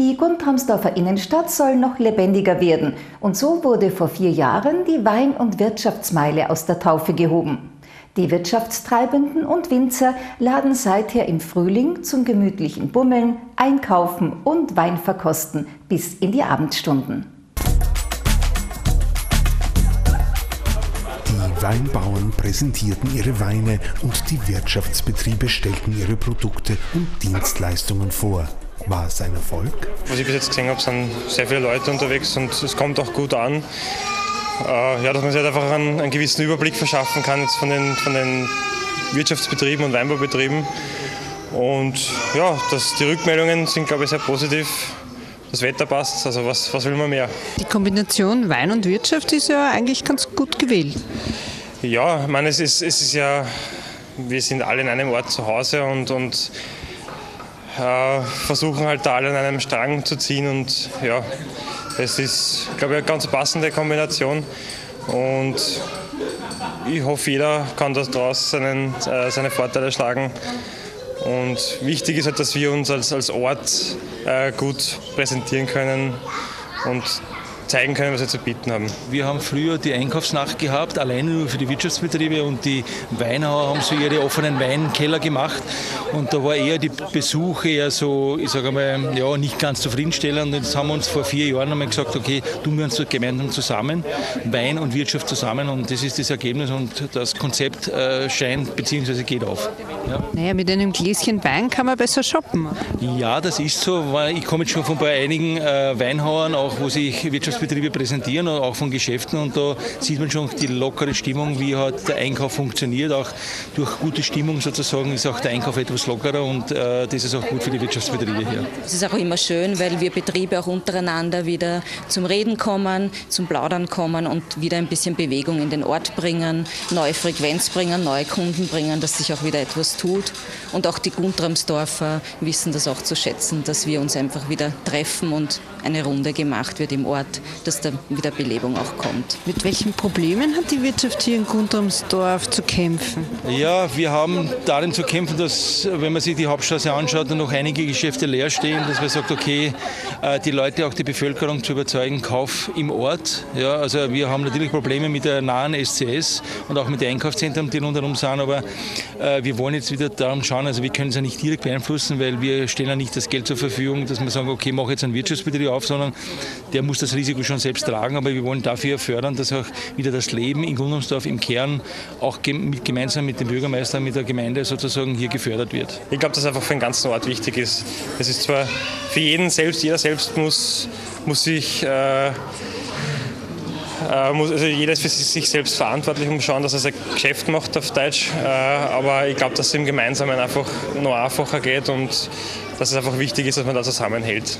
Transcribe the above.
Die Guntramsdorfer Innenstadt soll noch lebendiger werden. Und so wurde vor vier Jahren die Wein- und Wirtschaftsmeile aus der Taufe gehoben. Die Wirtschaftstreibenden und Winzer laden seither im Frühling zum gemütlichen Bummeln, Einkaufen und Weinverkosten bis in die Abendstunden. Die Weinbauern präsentierten ihre Weine und die Wirtschaftsbetriebe stellten ihre Produkte und Dienstleistungen vor. War es ein Erfolg? Was ich bis jetzt gesehen habe, sind sehr viele Leute unterwegs und es kommt auch gut an. Äh, ja, dass man sich halt einfach einen, einen, gewissen Überblick verschaffen kann jetzt von den, von den Wirtschaftsbetrieben und Weinbaubetrieben. Und ja, das, die Rückmeldungen sind, glaube ich, sehr positiv. Das Wetter passt, also was, was will man mehr? Die Kombination Wein und Wirtschaft ist ja eigentlich ganz gut gewählt. Ja, ich meine, es ist, es ist ja, wir sind alle in einem Ort zu Hause und, und äh, versuchen halt da alle an einem Strang zu ziehen und ja, es ist, glaube ich, eine ganz passende Kombination und ich hoffe, jeder kann daraus seinen, äh, seine Vorteile schlagen. Und wichtig ist halt, dass wir uns als, als Ort äh, gut präsentieren können und zeigen können, was wir zu bieten haben. Wir haben früher die Einkaufsnacht gehabt, alleine nur für die Wirtschaftsbetriebe und die Weinhauer haben so ihre offenen Weinkeller gemacht und da war eher die Besuche eher so, ich sage mal, ja, nicht ganz zufriedenstellend und jetzt haben wir uns vor vier Jahren einmal gesagt, okay, tun wir uns gemeinsam zusammen, Wein und Wirtschaft zusammen und das ist das Ergebnis und das Konzept äh, scheint bzw. geht auf. Ja. Naja, mit einem Gläschen Wein kann man besser shoppen. Ja, das ist so, weil ich komme jetzt schon von bei einigen äh, Weinhauern, auch wo sich Wirtschafts Handelsbetriebe präsentieren, auch von Geschäften. Und da sieht man schon die lockere Stimmung, wie halt der Einkauf funktioniert. Auch durch gute Stimmung sozusagen ist auch der Einkauf etwas lockerer und äh, das ist auch gut für die Wirtschaftsbetriebe hier. Es ist auch immer schön, weil wir Betriebe auch untereinander wieder zum Reden kommen, zum Plaudern kommen und wieder ein bisschen Bewegung in den Ort bringen, neue Frequenz bringen, neue Kunden bringen, dass sich auch wieder etwas tut. Und auch die Guntramsdorfer wissen das auch zu schätzen, dass wir uns einfach wieder treffen und eine Runde gemacht wird im Ort dass da wieder Belebung auch kommt. Mit welchen Problemen hat die Wirtschaft hier in Guntramsdorf zu kämpfen? Ja, wir haben darin zu kämpfen, dass, wenn man sich die Hauptstraße anschaut, noch einige Geschäfte leer stehen, dass man sagt, okay, äh, die Leute, auch die Bevölkerung zu überzeugen, Kauf im Ort. Ja, also wir haben natürlich Probleme mit der nahen SCS und auch mit den Einkaufszentren, die rundherum sind, aber äh, wir wollen jetzt wieder darum schauen, also wir können es ja nicht direkt beeinflussen, weil wir stellen ja nicht das Geld zur Verfügung, dass wir sagen, okay, mach jetzt einen Wirtschaftsbetrieb auf, sondern der muss das Risiko schon selbst tragen, aber wir wollen dafür fördern, dass auch wieder das Leben in Gundamsdorf im Kern auch gemeinsam mit dem Bürgermeister, mit der Gemeinde sozusagen hier gefördert wird. Ich glaube, dass einfach für den ganzen Ort wichtig ist. Es ist zwar für jeden selbst, jeder selbst muss, muss sich äh, äh muss, also jeder ist für sich selbst verantwortlich, um schauen, dass er sein Geschäft macht auf Deutsch. Äh, aber ich glaube, dass es im Gemeinsamen einfach noch einfacher geht und dass es einfach wichtig ist, dass man da zusammenhält.